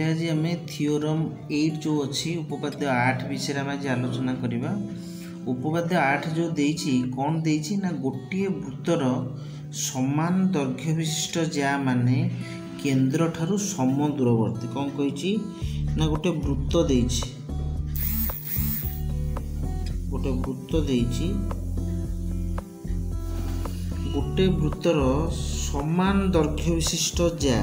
ତାହେଲେ ଆଜି ଆମେ ଥିଓରମ୍ ଏଇଟ୍ ଯେଉଁ ଅଛି ଉପପାଦ୍ୟ ଆଠ ବିଷୟରେ ଆମେ ଆଜି ଆଲୋଚନା କରିବା ଉପପାଦ୍ୟ ଆଠ ଯେଉଁ ଦେଇଛି କ'ଣ ଦେଇଛି ନା ଗୋଟିଏ ବୃତ୍ତର ସମାନ ଦୈର୍ଘ୍ୟ ବିଶିଷ୍ଟ ଯାମାନେ କେନ୍ଦ୍ରଠାରୁ ସମ ଦୂରବର୍ତ୍ତୀ କ'ଣ କହିଛି ନା ଗୋଟେ ବୃତ୍ତ ଦେଇଛି ଗୋଟେ ବୃତ୍ତ ଦେଇଛି ଗୋଟେ ବୃତ୍ତର ସମାନ ଦୈର୍ଘ୍ୟ ବିଶିଷ୍ଟ ଯା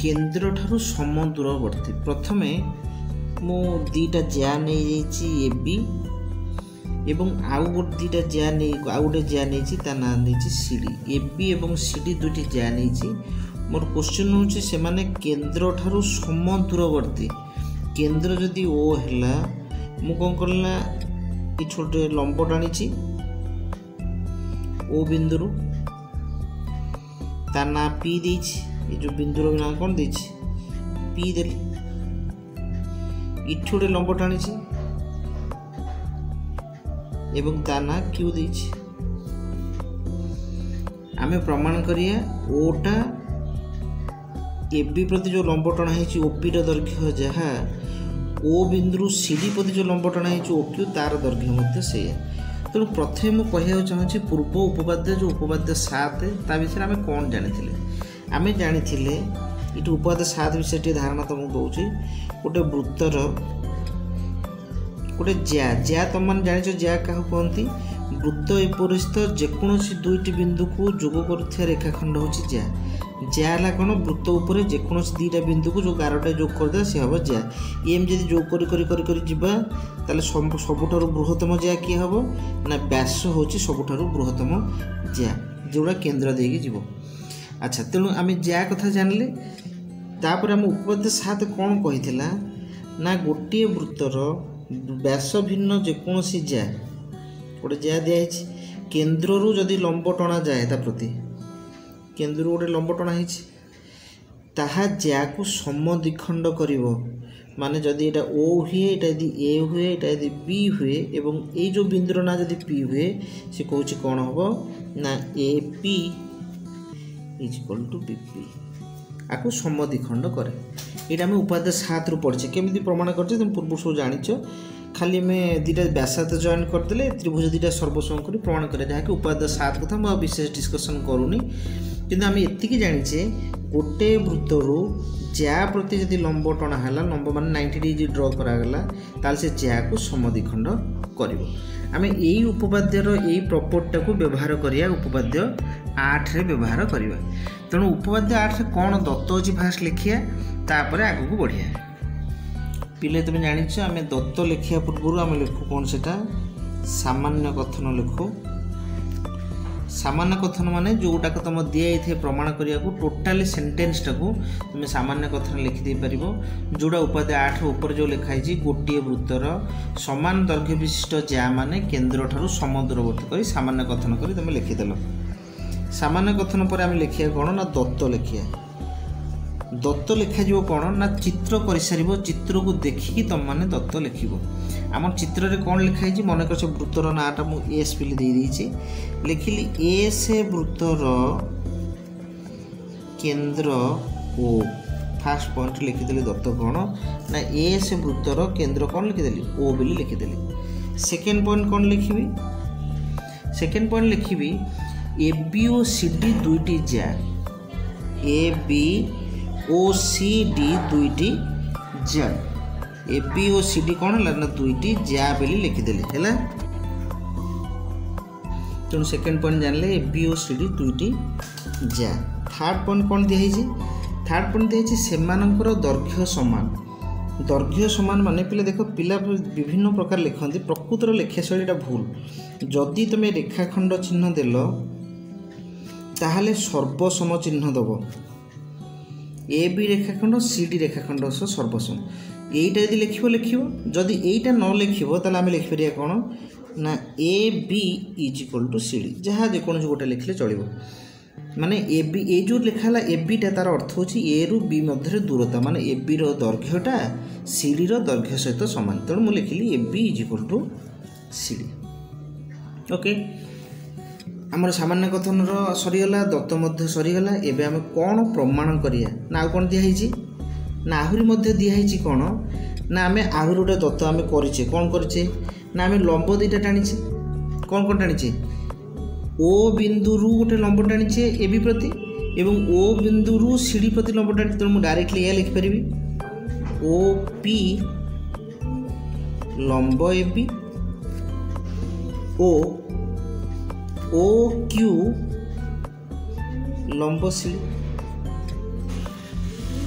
କେନ୍ଦ୍ରଠାରୁ ସମ ଦୂରବର୍ତ୍ତୀ ପ୍ରଥମେ ମୁଁ ଦୁଇଟା ଜିଆ ନେଇଯାଇଛି ଏ ବି ଏବଂ ଆଉ ଗୋଟେ ଦୁଇଟା ଜିଆ ନେଇ ଆଉ ଗୋଟେ ଜିଆ ନେଇଛି ତା ନାଁ ଦେଇଛି ସିଡ଼ି ଏ ବି ଏବଂ ସିଡ଼ି ଦୁଇଟି ଜିଆ ନେଇଛି ମୋର କୋଶ୍ଚିନ୍ ହେଉଛି ସେମାନେ କେନ୍ଦ୍ରଠାରୁ ସମ ଦୂରବର୍ତ୍ତୀ କେନ୍ଦ୍ର ଯଦି ଓ ହେଲା ମୁଁ କ'ଣ କଲି ନା ଏ ଛୋଟ ଲମ୍ବ ଟାଣିଛି ଓ ବିନ୍ଦୁରୁ ତା ନାଁ ପି ଦେଇଛି এই ଯେଉଁ ବିନ୍ଦୁର ନାଁ କ'ଣ ଦେଇଛି ପି ଦେଲି ଇଠି ଗୋଟେ ଲମ୍ବ ଟାଣିଛି ଏବଂ ତା ନାଁ କ୍ୟୁ ଦେଇଛି ଆମେ ପ୍ରମାଣ କରିବା ଓଟା এবি প্রতি যে লম্ব টানা হয়েছে ওপির দৈর্ঘ্য যা হ্যাঁ। ও বিন্দু সিডি প্রতি যে লম্ব টানা হয়েছে ওকিউ তার দৈর্ঘ্য মধ্যে সেইয়া তেমন প্রথমে মু কহিବାକୁ চাହୁଁଛି পূর্ব উপপাদ্য যে উপপাদ্য সাত তা বিষয়ে আমি କ'ଣ ଜାଣିଥିଲେ ଆମେ ଜାଣିଥିଲେ ଏଠି ଉପାଦ ସାତ ବିଷୟରେ ଟିକେ ଧାରଣା ତୁମକୁ ଦେଉଛି ଗୋଟେ ବୃତ୍ତର ଗୋଟେ ଜ୍ୟା ଜ୍ୟା ତୁମମାନେ ଜାଣିଛ ଜ୍ୟା କାହାକୁ କୁହନ୍ତି ବୃତ୍ତ ଏପରି ସ୍ଥିତ ଯେକୌଣସି ଦୁଇଟି ବିନ୍ଦୁକୁ ଯୋଗ କରୁଥିବା ରେଖାଖଣ୍ଡ ହେଉଛି ଜ୍ୟା ଜ୍ୟା ହେଲା କ'ଣ ବୃତ୍ତ ଉପରେ ଯେକୌଣସି ଦୁଇଟା ବିନ୍ଦୁକୁ ଯେଉଁ ଗାରଟା ଯୋଗ କରିଦେବା ସେ ହେବ ଜ୍ୟା ଏମିତି ଯଦି ଯୋଗ କରି କରି କରି କରି ଯିବା ତାହେଲେ ସବୁଠାରୁ ବୃହତ୍ତମ ଜ୍ୟା କିଏ ହେବ ନା ବ୍ୟାସ ହେଉଛି ସବୁଠାରୁ ବୃହତ୍ତମ ଜ୍ୟା ଯେଉଁଟା କେନ୍ଦ୍ର ଦେଇକି ଯିବ ଆଚ୍ଛା ତେଣୁ ଆମେ ଯା କଥା ଜାଣିଲେ ତାପରେ ଆମ ଉପପାଦ୍ୟ ସାତ କ'ଣ କହିଥିଲା ନା ଗୋଟିଏ ବୃତ୍ତର ବ୍ୟାସ ଭିନ୍ନ ଯେକୌଣସି ଯା ଗୋଟେ ଯା ଦିଆହେଇଛି କେନ୍ଦ୍ରରୁ ଯଦି ଲମ୍ବ ଟଣା ଯାଏ ତା ପ୍ରତି କେନ୍ଦ୍ରରୁ ଗୋଟେ ଲମ୍ବ ଟଣା ହେଇଛି ତାହା ଯାକୁ ସମଦ୍ୱିଖଣ୍ଡ କରିବ ମାନେ ଯଦି ଏଇଟା ଓ ହୁଏ ଏଇଟା ଯଦି ଏ ହୁଏ ଏଇଟା ଯଦି ବି ହୁଏ ଏବଂ ଏଇ ଯେଉଁ ବିନ୍ଦୁର ନାଁ ଯଦି ପି ହୁଏ ସେ କହୁଛି କ'ଣ ହେବ ନା A P is equal to BP আকু সমদ্বিখণ্ড করে এটা আমি উপাধ্যায় সাতরু পড়ছে কেমিতি প্রমাণ করছে তুমি পূর্ব সব জানিছ খালি আমি দুইটা ব্যাসার্ধ জয়েন করদেলে ত্রিভুজ দুইটা সর্বসম করে প্রমাণ করে যাকে উপাধ্যায় সাত কথা মু বিশেষ ডিসকসন করুনি কিন্তু আমি এতিকি জানিছে গোটে বৃত্তরু জ্যা প্রতি যদি লম্ব টণা হল লম্ব মানে নাইনটি ডিগ্রি ড্র করা তাহলে সে জ্যাকু সমদ্বিখণ্ড করব ଆମେ ଏଇ ଉପବାଦ୍ୟର ଏଇ ପ୍ରପର୍ଟାକୁ ବ୍ୟବହାର କରିବା ଉପବାଦ୍ୟ ଆଠରେ ବ୍ୟବହାର କରିବା ତେଣୁ ଉପବାଦ୍ୟ ଆଠରେ କ'ଣ ଦତ୍ତ ଅଛି ଫାର୍ଷ୍ଟ ଲେଖିବା ତାପରେ ଆଗକୁ ବଢ଼ିବା ପିଲେ ତୁମେ ଜାଣିଛ ଆମେ ଦତ୍ତ ଲେଖିବା ପୂର୍ବରୁ ଆମେ ଲେଖୁ କ'ଣ ସେଇଟା ସାମାନ୍ୟ କଥନ ଲେଖୁ ସାମାନ୍ୟ କଥନ ମାନେ ଯେଉଁଟାକୁ ତୁମ ଦିଆଯାଇଥାଏ ପ୍ରମାଣ କରିବାକୁ ଟୋଟାଲି ସେଣ୍ଟେନ୍ସଟାକୁ ତୁମେ ସାମାନ୍ୟ କଥନ ଲେଖିଦେଇପାରିବ ଯେଉଁଟା ଉପାଧ୍ୟାୟ ଆଠ ଉପରେ ଯେଉଁ ଲେଖାହେଇଛି ଗୋଟିଏ ବୃତ୍ତର ସମାନ ଦୈର୍ଘ୍ୟ ବିଶିଷ୍ଟ ଯାମାନେ କେନ୍ଦ୍ରଠାରୁ ସମୁଦ୍ରବର୍ତ୍ତୀ କରି ସାମାନ୍ୟ କଥନ କରି ତୁମେ ଲେଖିଦେଲ ସାମାନ୍ୟ କଥନ ପରେ ଆମେ ଲେଖିବା କ'ଣ ନା ଦତ୍ତ ଲେଖିବା দত্ত লেখাযিব କ'ଣ ନା ଚିତ୍ର କରିସାରିବ ଚିତ୍ରକୁ ଦେଖିକି ତୁମମାନେ ଦତ୍ତ ଲେଖିବ ଆମ ଚିତ୍ରରେ କ'ଣ ଲେଖାହେଇଛି ମନେକର ସେ ବୃତ୍ତର ନାଁଟା ମୁଁ ଏସ୍ ବୋଲି দিয়েছি লিখিলি এস বৃত্তর কেন্দ্র ও ফার্স্ট পয়েন্ট লিখিদেলি দত্ত কোণ না এস বৃত্তর কেন্দ্র কোণ লিখিদেলি ও বলে লিখিদেলি সেকেন্ড পয়েন্ট কোণ লিখিবি সেকেন্ড পয়েন্ট লিখিবি এ বি ও সি ডি দুইটি যা এ বি ও সি ডি দুইটি জ্যাব এপি ও সি ডি କ'ଣ ହେଲା ନା ଦୁଇଟି ଜ୍ୟା ବୋଲି ଲେଖିଦେଲେ ହେଲା ତେଣୁ ସେକେଣ୍ଡ ପଏଣ୍ଟ ଜାଣିଲେ ଏପି ଓ ସି ଡି ଦୁଇଟି ଜ୍ୟା ଥାର୍ଡ଼ ପଏଣ୍ଟ କ'ଣ ଦିଆହେଇଛି ଥାର୍ଡ଼ ପଏଣ୍ଟ ଦିଆହେଇଛି ସେମାନଙ୍କର ଦୈର୍ଘ୍ୟ ସମାନ ଦୈର୍ଘ୍ୟ ସମାନ ମାନେ ପିଲା ଦେଖ ପିଲା ବିଭିନ୍ନ ପ୍ରକାର ଲେଖନ୍ତି ପ୍ରକୃତର ଲେଖା ଶୈଳୀଟା ଭୁଲ ଯଦି ତୁମେ ରେଖାଖଣ୍ଡ ଚିହ୍ନ ଦେଲ ତାହେଲେ ସର୍ବସମ ଚିହ୍ନ ଦେବ এ বি রেখাখণ্ড সি ডি রেখাখণ্ড সহ সর্বসম এইটা যদি লেখিব লেখিব যদি এইটা ন লেখিব তাহলে আমি লেখিপারিবা কোণ না A B is equal to C D যা যেকোন গোটে লেখিলে চলব মানে এ বি এই যে লেখা হল এ বিটা তার অর্থ হচ্ছে এ রু বি মধ্যে দূরতা মানে এ বির দৈর্ঘ্যটা সিডির দৈর্ঘ্য সহ সমান তেমন মু লেখিলি A B is equal to CD okay ଆମର ସାମାନ୍ୟ କଥନର ସରିଗଲା ଦତ୍ତ ମଧ୍ୟ ସରିଗଲା ଏବେ ଆମେ କ'ଣ ପ୍ରମାଣ କରିବା ନା ଆଉ କ'ଣ ଦିଆହେଇଛି ନା ଆହୁରି ମଧ୍ୟ ଦିଆହେଇଛି କ'ଣ ନା ଆମେ ଆହୁରି ଗୋଟେ ଦତ୍ତ ଆମେ କରିଛେ କ'ଣ କରିଛେ ନା ଆମେ ଲମ୍ବ ଦୁଇଟା ଟାଣିଛେ କ'ଣ କ'ଣ ଟାଣିଛେ ଓ ବିନ୍ଦୁରୁ ଗୋଟେ ଲମ୍ବ ଟାଣିଛେ ଏ ବି ପ୍ରତି ଏବଂ ଓ ବିନ୍ଦୁରୁ ସିଡ଼ି ପ୍ରତି ଲମ୍ବ ଟାଣିଛେ ତେଣୁ ମୁଁ ଡାଇରେକ୍ଟଲି ଏହା ଲେଖିପାରିବି ଓ ପି ଲମ୍ବ ଏ ବି ଓ ও কিউ লম্ব ସି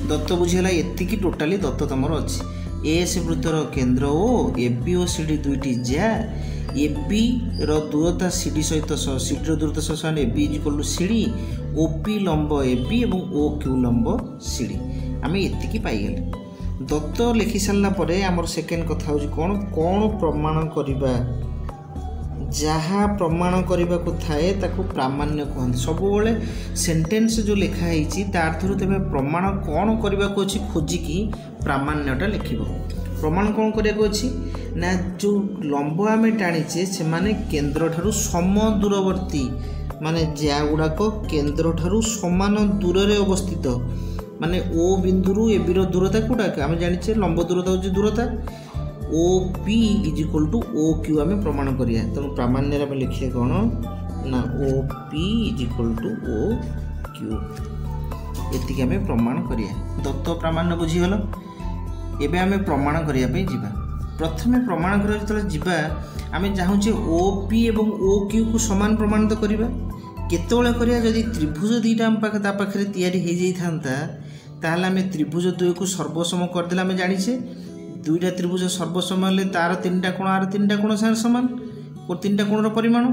ଦତ୍ତ ବୁଝିଗଲା ଏତିକି ଟୋଟାଲି ଦତ୍ତ ତୁମର ଅଛି ଏ ସେ ବୃତ୍ତର କେନ୍ଦ୍ର ଓ ଏ ବି ଓ ସି ଡି ଦୁଇଟି ଯା ଏ ବିର ଦୂରତା ସି ଡି ସହିତ ସି ଡିର ଦୂରତା ସହ ସମାନ A B is equal to C D O P ଲମ୍ବ ଏ ବି ଏବଂ ଓ କ୍ୟୁ ଲମ୍ବ ସି ଡି ଆମେ ଏତିକି ପାଇଗଲେ ଦତ୍ତ ଲେଖି ସାରିଲା ପରେ ଆମର ସେକେଣ୍ଡ କଥା ହେଉଛି କ'ଣ କ'ଣ ପ୍ରମାଣ କରିବା ଯାହା ପ୍ରମାଣ କରିବାକୁ ଥାଏ ତାକୁ ପ୍ରାମାଣ୍ୟ କୁହନ୍ତି ସବୁବେଳେ ସେଣ୍ଟେନ୍ସ ଯେଉଁ ଲେଖା ହେଇଛି ତା'ଥିରୁ ତୁମେ ପ୍ରମାଣ କ'ଣ କରିବାକୁ ଅଛି ଖୋଜିକି ପ୍ରାମାଣ୍ୟଟା ଲେଖିବ ପ୍ରମାଣ କ'ଣ କରିବାକୁ ଅଛି ନା ଯେଉଁ ଲମ୍ବ ଆମେ ଟାଣିଛେ ସେମାନେ କେନ୍ଦ୍ରଠାରୁ ସମ ଦୂରବର୍ତ୍ତୀ ମାନେ ଯାହା ଗୁଡ଼ାକ କେନ୍ଦ୍ରଠାରୁ ସମାନ ଦୂରରେ ଅବସ୍ଥିତ ମାନେ ଓ ବିନ୍ଦୁରୁ ଏବିର ଦୂରତା କେଉଁଟା ଆମେ ଜାଣିଛେ ଲମ୍ବ ଦୂରତା ହେଉଛି ଦୂରତା O P is equal to O Q ଆମେ ପ୍ରମାଣ କରିବା ତେଣୁ ପ୍ରାମାଣ୍ୟରେ ଆମେ ଲେଖିବା କ'ଣ ନା O P is equal to O Q ଏତିକି ଆମେ ପ୍ରମାଣ କରିବା ଦତ୍ତ ପ୍ରାମାଣ୍ୟ ବୁଝିଗଲ ଏବେ ଆମେ ପ୍ରମାଣ କରିବା ପାଇଁ ଯିବା ପ୍ରଥମେ ପ୍ରମାଣ କରିବା ଯେତେବେଳେ ଯିବା ଆମେ ଚାହୁଁଛେ ଓ ପି ଏବଂ ଓ କ୍ୟୁକୁ ସମାନ ପ୍ରମାଣିତ କରିବା କେତେବେଳେ କରିବା ଯଦି ତ୍ରିଭୁଜ ଦୁଇଟା ଆମ ପାଖେ ତା ପାଖରେ ତିଆରି ହୋଇଯାଇଥାନ୍ତା ତାହେଲେ ଆମେ ତ୍ରିଭୁଜ ଦୁଇକୁ ସର୍ବସମ କରିଦେଲେ ଆମେ ଜାଣିଛେ ଦୁଇଟା ତ୍ରିଭୁଜ ত্রিভুজ ହେଲେ ତାର ତିନିଟା କୋଣ ଆର ତିନିଟା କୋଣ কোণ ସମାନ ଓ ତିନିଟା କୋଣର ପରିମାଣ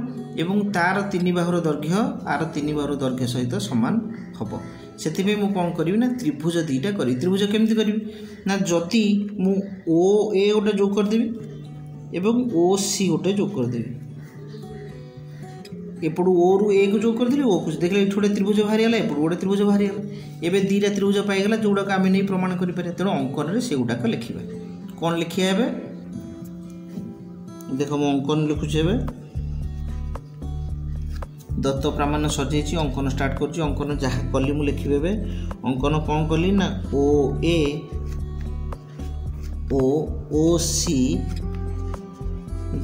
ଏବଂ ତାର ତିନି ବାହୁର ଦୈର୍ଘ୍ୟ ଆର ତିନି ବାହୁର ଦୈର୍ଘ୍ୟ ସହିତ ସମାନ ହେବ ସେଥିପାଇଁ ମୁଁ କ'ଣ କରିବି ନା ତ୍ରିଭୁଜ ଦୁଇଟା କରିବି ତ୍ରିଭୁଜ କେମିତି କରିବି ନା ଯଦି ମୁଁ ଓ ଏ ଗୋଟେ ଯୋଗ କରିଦେବି ଏବଂ ଓ ସି ଗୋଟେ ଯୋଗ କରିଦେବି ଏପଟୁ ଓରୁ ଏକୁ ଯୋଗ କରିଦେଲି ଓକୁ ଦେଖିଲେ ଏଠି ଗୋଟେ ତ୍ରିଭୁଜ ବାହାରିଗଲା ଏପଟୁ ଗୋଟେ ତ୍ରିଭୁଜ ବାହାରିଗଲା ଏବେ ଦୁଇଟା ତ୍ରିଭୁଜ ପାଇଗଲା ଯେଉଁଗୁଡ଼ାକ ଆମେ ନେଇ ପ୍ରମାଣ କରିପାରିବା ତେଣୁ ଅଙ୍କନରେ ସେଗୁଡ଼ାକ ଲେଖିବା કોણ લખી આવે દેખ ମୁଁ ଅଙ୍କନ ଲେଖୁଛି ଏବେ ଦତ୍ତ ପ୍ରାମାଣ୍ୟ ସଜେଇଛି ଅଙ୍କନ ଷ୍ଟାର୍ଟ କରୁଛି ଅଙ୍କନ ଯାହା କଲି ମୁଁ ଲେଖିବି ଏବେ ଅଙ୍କନ କ'ଣ କଲି ନା ଓ ଏ ଓ ଓ ସି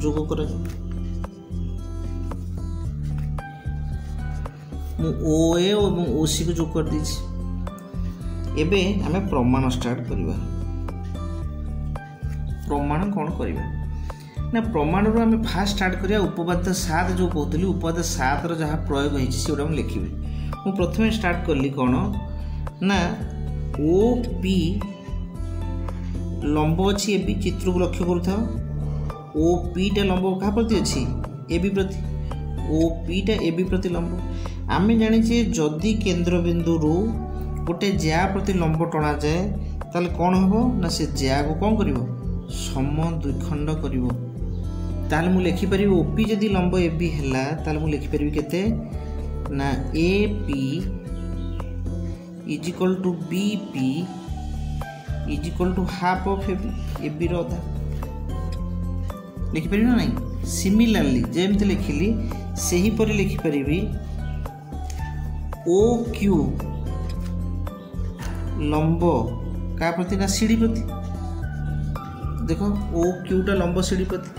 ଯୋଗ କରାଯାଉ ମୁଁ ଓ ଏ ଏବଂ ଓ ସିକୁ ଯୋଗ କରିଦେଇଛି ଏବେ ଆମେ ପ୍ରମାଣ ଷ୍ଟାର୍ଟ କରିବା ପ୍ରମାଣ କ'ଣ କରିବା ନା ପ୍ରମାଣରୁ ଆମେ ଫାଷ୍ଟ ଷ୍ଟାର୍ଟ କରିବା ଉପବାଦ୍ୟ ସାତ ଯେଉଁ କହୁଥିଲି ଉପବାଦ ସାତର ଯାହା ପ୍ରୟୋଗ ହେଇଛି ସେଗୁଡ଼ା ମୁଁ ଲେଖିବି ମୁଁ ପ୍ରଥମେ ଷ୍ଟାର୍ଟ କଲି କ'ଣ ନା ଓ ପି ଲମ୍ବ ଅଛି ଏ ବି ଚିତ୍ରକୁ ଲକ୍ଷ୍ୟ କରୁଥାଅ ଓ ପିଟା ଲମ୍ବ କାହା ପ୍ରତି ଅଛି ଏ ବି ପ୍ରତି ଓ ପିଟା ଏ ବି ପ୍ରତି ଲମ୍ବ ଆମେ ଜାଣିଛେ ଯଦି କେନ୍ଦ୍ରବିନ୍ଦୁରୁ ଗୋଟେ ଜ୍ୟା ପ୍ରତି ଲମ୍ବ ଟଣାଯାଏ ତାହେଲେ କ'ଣ ହେବ ନା ସେ ଜ୍ୟାକୁ କ'ଣ କରିବ সম দ্বিখণ্ড করব তাহলে মু লিখিপারি ওপি যদি লম্ব এ বি হেলা তাহলে মু লিখিপারি কেতে না A P is equal to B P is equal to half of A B A বির অধা লিখিপারি না সিমিলারলি যেমতি লিখিলি সেইপরি লিখিপারি ও কিউ লম্ব কাহা প্রতি না সিঁড়ি প্রতি ଦେଖ ଓ କ୍ୟୁଟା ଲମ୍ବ ସିଢ଼ି ପ୍ରତି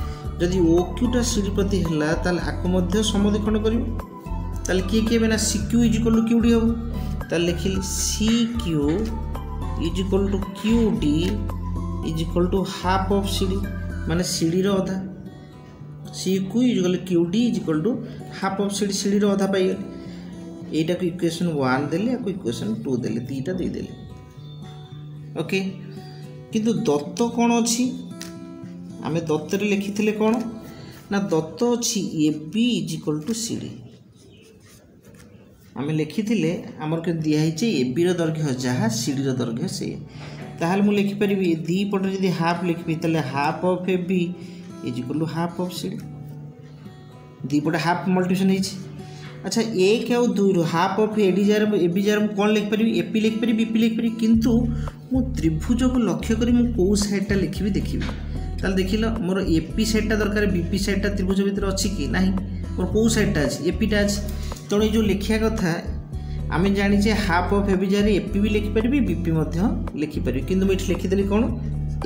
ଯଦି ଓ କ୍ୟୁଟା ସିଢ଼ି ହେଲା ତାହେଲେ ଆକୁ ମଧ୍ୟ ସମଦେଖଣ୍ଡ କରିବ ତାହେଲେ କିଏ କିଏ ନା C Q is equal to Q D ହେବ ତାହେଲେ ଲେଖିଲି C Q is equal to Q D is equal to half of C D ମାନେ ସିଡ଼ିର ଅଧା C Q is equal D is equal to half of C D ସିଡ଼ିର ଅଧା ପାଇଗଲେ ଏଇଟାକୁ equation one ଦେଲି ଆକୁ ଇକ୍ୱେସନ୍ ଟୁ ଦେଲି ଦୁଇଟା ଦେଇଦେଲି ଓକେ କିନ୍ତୁ ଦତ୍ତ କ'ଣ ଅଛି ଆମେ ଦତ୍ତରେ ଲେଖିଥିଲେ କ'ଣ ନା ଦତ୍ତ ଅଛି A B is equal to C D ଆମେ ଲେଖିଥିଲେ ଆମର କେମିତି ଦିଆହେଇଛି ଏ ବିର ଦୈର୍ଘ୍ୟ ଯାହା ସିଡ଼ିର ଦୈର୍ଘ୍ୟ ସେଇଆ ତାହେଲେ ମୁଁ ଲେଖିପାରିବି ଦୁଇ ପଟେ ଯଦି ହାଫ୍ ଲେଖିବି ତାହେଲେ half of A B is equal to half of CD ଦୁଇ ପଟେ ହାଫ୍ ମଲ୍ଟିପ୍ଲିକେସନ୍ ହେଇଛି আচ্ছা এক আউ দুই হাফ অফ এডি যার এবি যার কোণ লিখিপারি এপি লিখিপারি বিপি লিখিপারি কিন্তু ମୁଁ ତ୍ରିଭୁଜକୁ ଲକ୍ଷ୍ୟ କରି ମୁଁ କେଉଁ ସାଇଡ଼୍ଟା ଲେଖିବି ଦେଖିବି ତାହେଲେ ଦେଖିଲ ମୋର ଏପି ସାଇଡ଼୍ଟା ଦରକାର ବିପି ସାଇଡ଼୍ଟା ତ୍ରିଭୁଜ ଭିତରେ ଅଛି କି ନାହିଁ ମୋର କେଉଁ ସାଇଡ଼୍ଟା ଅଛି ଏପିଟା ଅଛି ତେଣୁ ଏ ଯେଉଁ ଲେଖିବା କଥା ଆମେ ଜାଣିଛେ ହାଫ୍ ଅଫ୍ ହେବି ଯାରେ ଏପି ବି ଲେଖିପାରିବି ବିପି ମଧ୍ୟ ଲେଖିପାରିବି କିନ୍ତୁ ମୁଁ ଏଠି ଲେଖିଦେଲି କ'ଣ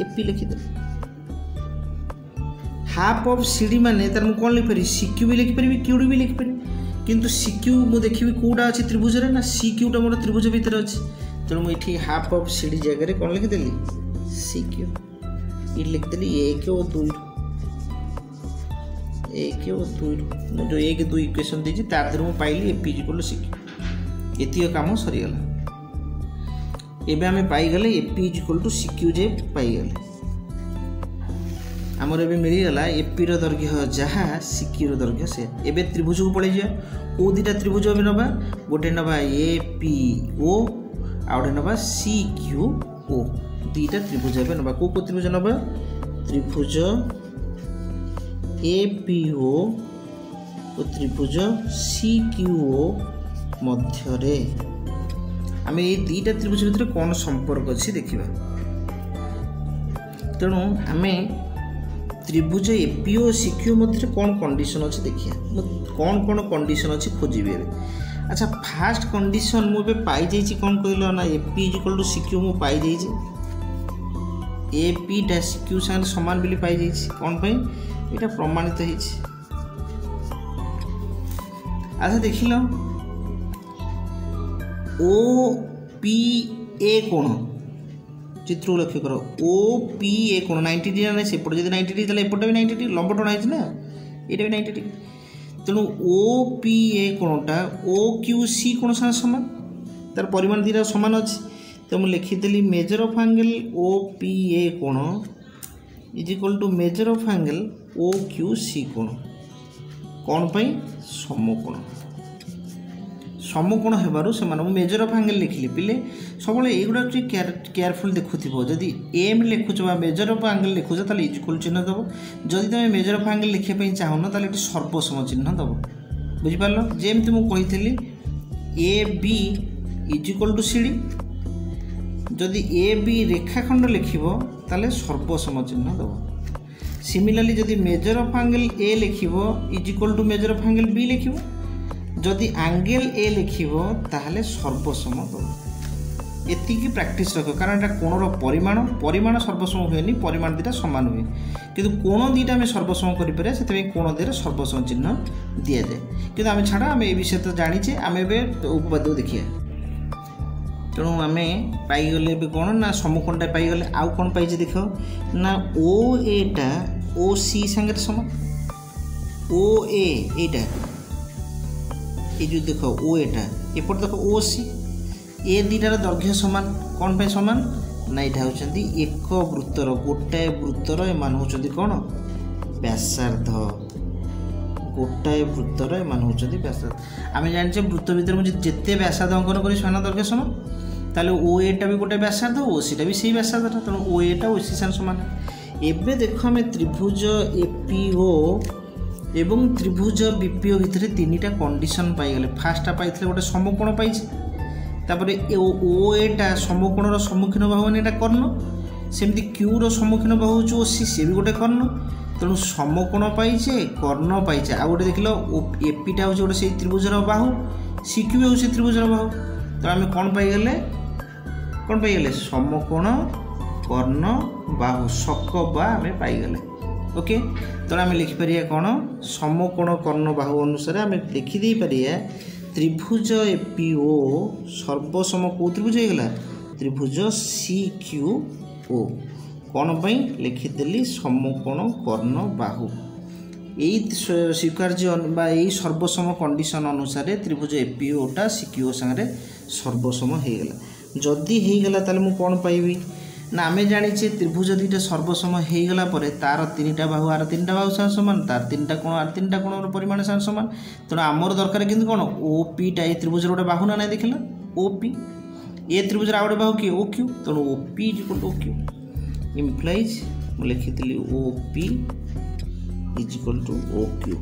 ଏପି ଲେଖିଦେଲି ହାଫ୍ ଅଫ୍ ସିଡ଼ି ମାନେ ତାର ମୁଁ କ'ଣ ଲେଖିପାରିବି ସିକ୍ୟୁ ବି ଲେଖିପାରିବି କ୍ୟୁଡ଼ି ବି ଲେଖିପାରିବି କିନ୍ତୁ ସିକ୍ୟୁ ମୁଁ ଦେଖିବି କେଉଁଟା ଅଛି ତ୍ରିଭୁଜରେ ନା ସିକ୍ୟୁଟା ମୋର ତ୍ରିଭୁଜ ଭିତରେ ଅଛି ତେଣୁ ମୁଁ ଏଠି ହାଫ୍ ଅଫ୍ ସିଡ଼ି ଜାଗାରେ କ'ଣ ଲେଖିଦେଲି ସି କ୍ୟୁ ଏଇଠି ଲିଖିଦେଲି ଏକ ଓ ଦୁଇରୁ ଏକ ଓ ଦୁଇରୁ ମୁଁ ଯେଉଁ ଏକ ଦୁଇ ଇକ୍ୱେସନ୍ ଦେଇଛି ତା ଦେହରୁ ମୁଁ ପାଇଲି A P is equal C Q ଏତିକ କାମ ସରିଗଲା ଏବେ ଆମେ ପାଇଗଲେ A P is equal to C Q ଯେ ପାଇଗଲେ ଆମର ଏବେ ମିଳିଗଲା ଏପିର ଦୈର୍ଘ୍ୟ ଯାହା ସିକିର ଦୈର୍ଘ୍ୟ ସେୟା ଏବେ ତ୍ରିଭୁଜକୁ ପଳେଇଯିବା କୋଉ ଦୁଇଟା ତ୍ରିଭୁଜ ଆମେ ନେବା ଗୋଟେ ନେବା ଏ ପି ଓ আউটে নেবা সি কিউ ও দুইটা ত্রিভুজ ভাবে নেবা কেউ কেউ ত্রিভুজ নেবা ত্রিভুজ এ পি ও ও ত্রিভুজ সি কিউ ও মধ্যে আমি এই দুইটা ত্রিভুজ ভিতরে কোন সম্পর্ক আছে দেখিবা তেণু আমি ত্রিভুজ এপিও সিকিউ মধ্যে কোণ কন্ডিশন ଅଛି ଦେଖିବା ମୁଁ କ'ଣ କ'ଣ କଣ୍ଡିସନ୍ ଅଛି ଖୋଜିବି ଏବେ ଆଚ୍ଛା ଫାଷ୍ଟ କଣ୍ଡିସନ୍ ମୁଁ ଏବେ ପାଇଯାଇଛି କ'ଣ କହିଲ ନା A P is equal to C Q ମୁଁ ପାଇଯାଇଛି ଏ ପି ଡ୍ୟାସ୍ କ୍ୟୁ ସାଙ୍ଗରେ ସମାନ ବୋଲି ପାଇଯାଇଛି କ'ଣ ପାଇଁ ଏଇଟା ପ୍ରମାଣିତ ହେଇଛି ଆଚ୍ଛା ଦେଖିଲ ଓ পি এ কোণ চিত্রକୁ লক্ষ্য করো ও পি এ কোণ নাইনটি ডিগ্রি না সেপটে যদি নাইনটি ডিগ্রি তাহলে এপটে বি নাইনটি ডিগ্রি লম্বটা হয়েছে না এটা বি নাইনটি ডিগ্রি তেমন ও পি এ কোণটা ও কিউ সি কোণ সাথে সমান তার পরিমাণ দুইটা সমান অছি তো মু লিখিদেলি measure of angle O P A কোণ is equal to measure of angle O Q C কোণ কোণ পাই সমকোণ সমকোণ হেবার সে মেজর অফ আঙ্গেল লিখিলি পিলে সবুলে এইগুলো টিকি কেয়ারফুল দেখুব যদি এম লিখুছ বা মেজর অফ আঙ্গেল লিখুছ তাহলে ইকুয়াল চিহ্ন দেব যদি তুমি মেজর অফ আঙ্গেল লিখিবা চাহুন তাহলে এটি সর্বসম চিহ্ন দেব বুঝিপার যেমি মুলি A B is equal to C D যদি এ বি রেখাখণ্ড লিখিব তাহলে সর্বসম চিহ্ন দেব সিমিলারলি যদি মেজর অফ আঙ্গেল এ লিখিব is equal to measure of angle B লিখিব ଯଦି ଆଙ୍ଗେଲ୍ ଏ ଲେଖିବ ତାହେଲେ ସର୍ବସମ ଦେବ ଏତିକି ପ୍ରାକ୍ଟିସ୍ ରଖିବ କାରଣ ଏଇଟା କୋଣର ପରିମାଣ ପରିମାଣ ସର୍ବସମ ହୁଏନି ପରିମାଣ ଦୁଇଟା ସମାନ ହୁଏ କିନ୍ତୁ କୋଣ ଦୁଇଟା ଆମେ ସର୍ବସମ କରିପାରିବା ସେଥିପାଇଁ କୋଣ ଦୁଇରେ ସର୍ବସମ ଚିହ୍ନ ଦିଆଯାଏ କିନ୍ତୁ ଆମେ ଛାଡ଼ ଆମେ ଏ ବିଷୟ ତ ଜାଣିଛେ ଆମେ ଏବେ ଉପପାଦ୍ୟକୁ ଦେଖିବା ତେଣୁ ଆମେ ପାଇଗଲେ ଏବେ କ'ଣ ନା ସମକୋଣଟା ପାଇଗଲେ ଆଉ କ'ଣ ପାଇଛେ ଦେଖ ନା ଓ ଏଟା ଓ ସି ସାଙ୍ଗରେ ସମାନ ଓ ଏ ଏଇଟା এই ଯେଉଁ ଦେଖ ଓ ଏଟା ଏପଟେ ଦେଖ ଓ ସି ଏ ଦୁଇଟାର ଦୈର୍ଘ୍ୟ ସମାନ କ'ଣ ପାଇଁ ସମାନ ନା ଏଇଟା ହେଉଛନ୍ତି ଏକ ବୃତ୍ତର ଗୋଟାଏ ବୃତ୍ତର ଏମାନେ ହେଉଛନ୍ତି କ'ଣ ବ୍ୟାସାର୍ଦ୍ଧ ଗୋଟାଏ ବୃତ୍ତର ଏମାନେ ହେଉଛନ୍ତି ବ୍ୟାସାର୍ଦ୍ଧ ଆମେ ଜାଣିଛେ ବୃତ୍ତ ଭିତରେ ମୁଁ ଯେତେ ବ୍ୟାସାର୍ଦ୍ଧ ଅଙ୍କନ କରି ସମାନ ଦୈର୍ଘ୍ୟ ସମାନ তাহলে ও এটা বি গোটে ব্যাসার্ধ ও সিটা বি সেই ব্যাসার্ধটা তেমন ও এটা ও সি সান সমান এবে দেখো আমি ত্রিভুজ এপিও এবং ত্রিভুজ বিপিও ভিতরে তিনটা কন্ডিশন পাইগলে ফার্স্টটা পাইলে গোটে সমকোণ পাইছে তারপরে ও এটা সমকোণর সম্মুখীন বাহু মানে এটা কর্ণ সেমতি কিউর সম্মুখীন বাহু হচ্ছে ও সি সে বি গোটে কর্ণ তেমন সমকোণ পাইছে কর্ণ পাইছে আউ গোটে দেখিল এপিটা হচ্ছে গোটে সেই ত্রিভুজর বাহু সি কিউ হচ্ছে ত্রিভুজর বাহু তো আমি কোণ পাইগলে কোণ পাইগলে সমকোণ কর্ণ বাহু শক বা আমি পাইগলে ଓକେ ତେଣୁ ଆମେ ଲେଖିପାରିବା କ'ଣ ସମକୋଣ କର୍ଣ୍ଣ ବାହୁ ଅନୁସାରେ ଆମେ ଲେଖିଦେଇପାରିବା ତ୍ରିଭୁଜ ଏ ପି ଓ ସର୍ବସମ କେଉଁ ତ୍ରିଭୁଜ ହେଇଗଲା ତ୍ରିଭୁଜ ସି କ୍ୟୁ ଓ କ'ଣ ପାଇଁ ଲେଖିଦେଲି ସମକୋଣ କର୍ଣ୍ଣ ବାହୁ ଏଇ ସ୍ୱୀକାର୍ଯ୍ୟ ବା ଏଇ ସର୍ବସମ କଣ୍ଡିସନ ଅନୁସାରେ ତ୍ରିଭୁଜ ଏ ପି ଓଟା ସି କ୍ୟୁ ଓ ସାଙ୍ଗରେ ସର୍ବସମ ହେଇଗଲା ଯଦି ହେଇଗଲା ତାହେଲେ ମୁଁ କ'ଣ ପାଇବି না আমি জানিছি ত্রিভুজ দুইটা সর্বসম হয়ে গলা পরে তার তিনটা বাহু আর তিনটা বাহু সান সমান তার তিনটা কোণ আর তিনটা কোণর পরিমাণ সান সমান তেমন আমার দরকার কিন্তু কোণ ও পিটা এই ত্রিভুজের গোটে বাহু না নাই দেখিলা ও পি এ ত্রিভুজের আর গোটে বাহু কি ও কিউ তেমন O P is equal to O Q implies ମୁଁ ଲେଖିଥିଲି O P is equal to O Q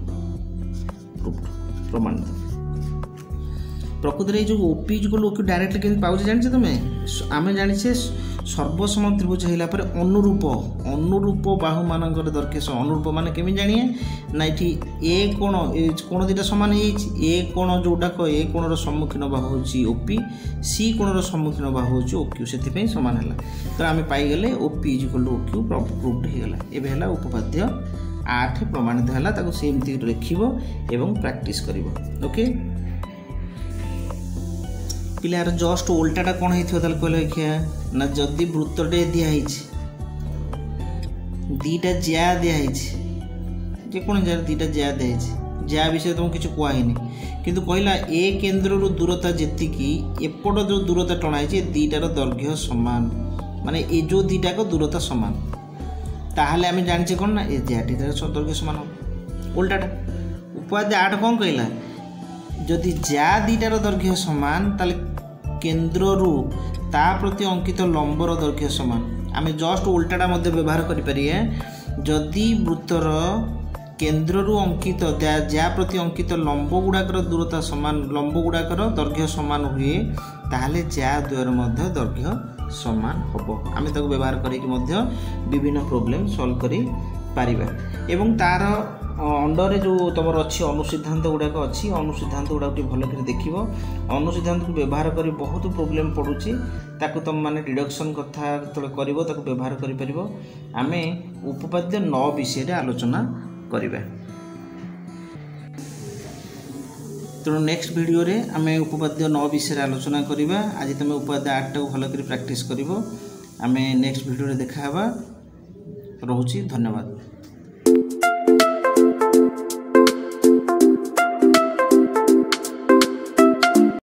ପ୍ରମାଣିତ ପ୍ରକୃତରେ ଏଇ ଯେଉଁ O P is equal O Q directly କେମିତି ପାଉଛେ তুমি আমি ଆମେ ଜାଣିଛେ সর্বসম ত্রিভুজ হইলা পরে অনুরূপ অনুরূপ বাহু মানকর দরকেশ অনুরূপ মানে কেমি জাঁয়ে না এটি এ কোণ কোণ দুইটা সমান হয়েছে এ কোণ যেটাক এ কোণর সম্মুখীন বাহু হচ্ছে ওপি সি কোণর সম্মুখীন বাহু হচ্ছে ওকিউ সেপাই সমান হল তো আমি পাইগলে O P is equal to O Q proved হয়ে এবে হল উপপাদ্য আঠ প্রমাণিত হল তাকে সেমতি লিখব এবং প্র্যাকটিস করব ওকে ପିଲାର ଜଷ୍ଟ ଓଲଟାଟା କ'ଣ ହେଇଥିବ ତାହେଲେ କହିଲେ ଦେଖିଆ ନା ଯଦି ବୃତ୍ତଟେ ଦିଆହେଇଛି ଦୁଇଟା ଜିଆ ଦିଆହେଇଛି ଯେକୌଣସି ଜାଗାରେ ଦୁଇଟା ଜିଆ ଦିଆହେଇଛି ଜିଆ ବିଷୟରେ ତୁମକୁ କିଛି କୁହାହେଇନି କିନ୍ତୁ କହିଲା ଏ କେନ୍ଦ୍ରରୁ ଦୂରତା ଯେତିକି ଏପଟ ଯେଉଁ ଦୂରତା ଟଣା ହେଇଛି ଏ ଦୁଇଟାର ଦୈର୍ଘ୍ୟ ସମାନ ମାନେ ଏ ଯେଉଁ ଦୁଇଟାକ ଦୂରତା ସମାନ ତାହେଲେ ଆମେ ଜାଣିଛେ କ'ଣ ନା ଏ ଜିଆଟି ତା'ର ଦୈର୍ଘ୍ୟ ସମାନ ହେବ ଓଲଟାଟା ଉପାଧ୍ୟାୟ ଆଠ କ'ଣ କହିଲା ଯଦି ଯା ଦୁଇଟାର ଦୈର୍ଘ୍ୟ ସମାନ ତାହେଲେ କେନ୍ଦ୍ରରୁ ତା ପ୍ରତି ଅଙ୍କିତ ଲମ୍ବର ଦୈର୍ଘ୍ୟ ସମାନ ଆମେ ଜଷ୍ଟ ଓଲଟାଟା ମଧ୍ୟ ବ୍ୟବହାର କରିପାରିବା ଯଦି ବୃତ୍ତର କେନ୍ଦ୍ରରୁ ଅଙ୍କିତ ଯାହା ପ୍ରତି ଅଙ୍କିତ ଲମ୍ବ ଗୁଡ଼ାକର ଦୂରତା ସମାନ ଲମ୍ବ ଗୁଡ଼ାକର ଦୈର୍ଘ୍ୟ ସମାନ ହୁଏ ତାହେଲେ ଯା ଦ୍ୱୟର ମଧ୍ୟ ଦୈର୍ଘ୍ୟ ସମାନ ହେବ ଆମେ ତାକୁ ବ୍ୟବହାର କରିକି ମଧ୍ୟ ବିଭିନ୍ନ ପ୍ରୋବ୍ଲେମ୍ ସଲ୍ଭ କରିପାରିବା ଏବଂ ତା'ର ଅଣ୍ଡରରେ ଯେଉଁ ତୁମର ଅଛି ଅନୁସିଦ୍ଧାନ୍ତ ଗୁଡ଼ାକ ଅଛି ଅନୁସିଦ୍ଧାନ୍ତ ଗୁଡ଼ାକ ଟିକେ ଭଲ କରି ଦେଖିବ ଅନୁସିଦ୍ଧାନ୍ତକୁ ବ୍ୟବହାର କରି ବହୁତ ପ୍ରୋବ୍ଲେମ୍ ପଡ଼ୁଛି ତାକୁ ତୁମମାନେ ଡିଡକ୍ସନ୍ କଥା ଯେତେବେଳେ କରିବ ତାକୁ ବ୍ୟବହାର କରିପାରିବ ଆମେ ଉପପାଦ୍ୟ ନଅ ବିଷୟରେ ଆଲୋଚନା କରିବା ତେଣୁ ନେକ୍ସଟ ଭିଡ଼ିଓରେ ଆମେ ଉପପାଦ୍ୟ ନଅ ବିଷୟରେ ଆଲୋଚନା କରିବା ଆଜି ତୁମେ ଉପପାଦ୍ୟ ଆଠଟାକୁ ଭଲ କରି ପ୍ରାକ୍ଟିସ୍ କରିବ ଆମେ ନେକ୍ସଟ ଭିଡ଼ିଓରେ ଦେଖାହେବା ରହୁଛି ଧନ୍ୟବାଦ